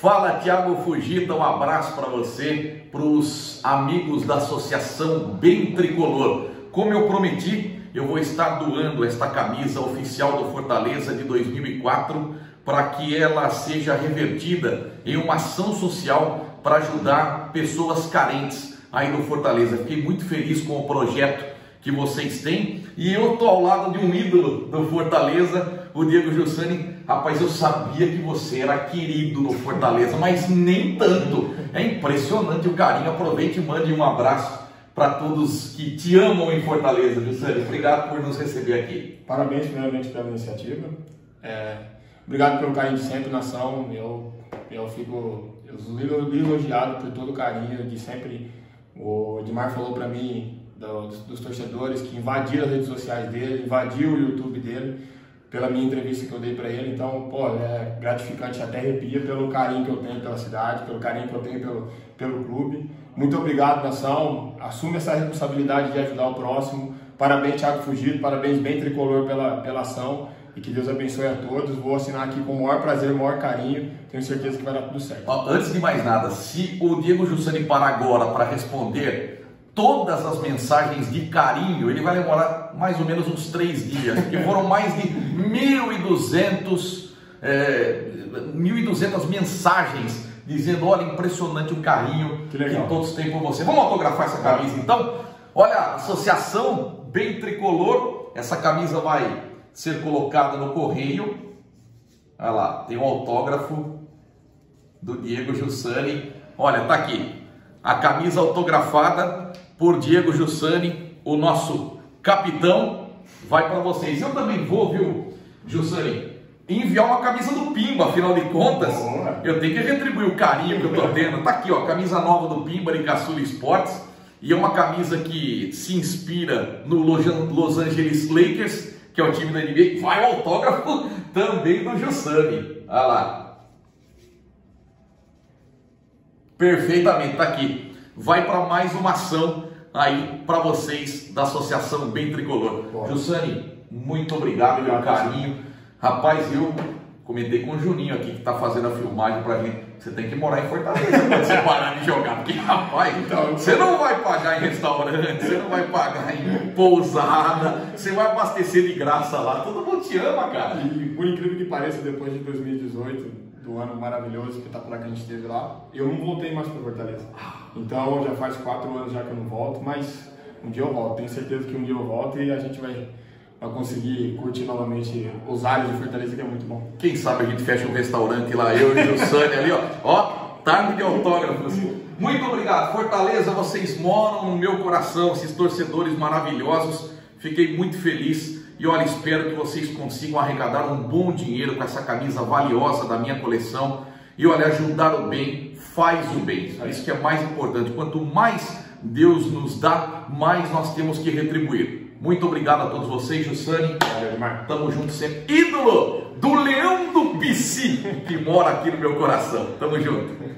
Fala Tiago Fugita, um abraço para você, para os amigos da Associação Bem Tricolor. Como eu prometi, eu vou estar doando esta camisa oficial do Fortaleza de 2004 para que ela seja revertida em uma ação social para ajudar pessoas carentes aí no Fortaleza. Fiquei muito feliz com o projeto que vocês têm e eu tô ao lado de um ídolo do Fortaleza, o Diego Jussani. Rapaz, eu sabia que você era querido no Fortaleza, mas nem tanto. É impressionante o carinho. Aproveite e mande um abraço para todos que te amam em Fortaleza, Jussani. Obrigado por nos receber aqui. Parabéns, primeiramente, pela iniciativa. É, obrigado pelo carinho de sempre, nação. Eu, eu fico elogiado por todo o carinho de sempre. O Edmar falou para mim dos, dos, torcedores que invadiram as redes sociais dele, invadiu o YouTube dele, pela minha entrevista que eu dei para ele. Então, pô, é gratificante, até arrepia pelo carinho que eu tenho pela cidade, pelo carinho que eu tenho pelo, pelo clube. Muito obrigado, nação. Assume essa responsabilidade de ajudar o próximo. Parabéns, Thiago Fugido, parabéns, bem tricolor, pela, pela ação. E que Deus abençoe a todos. Vou assinar aqui com o maior prazer, o maior carinho. Tenho certeza que vai dar tudo certo. Antes de mais nada, se o Diego Jussani parar agora para responder todas as mensagens de carinho, ele vai demorar mais ou menos uns três dias, porque foram mais de 1.200 é, 1.200 mensagens dizendo, olha, impressionante o carinho que, que, todos têm por você. Vamos autografar essa camisa então? Olha, associação bem tricolor, essa camisa vai ser colocada no correio. Olha lá, tem um autógrafo do Diego Jussani. Olha, tá aqui. A camisa autografada por Diego Jussani, o nosso capitão, vai para vocês. Eu também vou, viu, Jussani, enviar uma camisa do Pimba, afinal de contas, eu tenho que retribuir o carinho que eu tô tendo. Tá aqui, ó, camisa nova do Pimba de Caçula Esportes, e é uma camisa que se inspira no Los Angeles Lakers, que é o time da NBA. Vai o autógrafo também do Jussani. Olha lá. Perfeitamente, tá aqui. Vai para mais uma ação aí para vocês da Associação Bem Tricolor. Jussani, muito obrigado pelo carinho. Rapaz, eu comentei com o Juninho aqui que está fazendo a filmagem para mim. Você tem que morar em Fortaleza quando você parar de jogar, porque rapaz, então, você não vai pagar em restaurante, você não vai pagar em pousada, você vai abastecer de graça lá. Todo mundo te ama, cara. E por incrível que pareça, depois de 2018 do ano maravilhoso, espetacular que a gente teve lá, eu não voltei mais para Fortaleza. Então já faz quatro anos já que eu não volto, mas um dia eu volto. Tenho certeza que um dia eu volto e a gente vai, vai conseguir curtir novamente os ares de Fortaleza, que é muito bom. Quem sabe a gente fecha um restaurante lá, eu e o Sânia ali, ó. Ó, tarde de autógrafos. Muito obrigado. Fortaleza, vocês moram no meu coração, esses torcedores maravilhosos. Fiquei muito feliz e olha, espero que vocês consigam arrecadar um bom dinheiro com essa camisa valiosa da minha coleção. E olha, ajudar o bem faz o bem. Isso que é mais importante. Quanto mais Deus nos dá, mais nós temos que retribuir. Muito obrigado a todos vocês, Jussani. Tamo junto sempre. Ídolo do Leão do Pici, que mora aqui no meu coração. Tamo junto.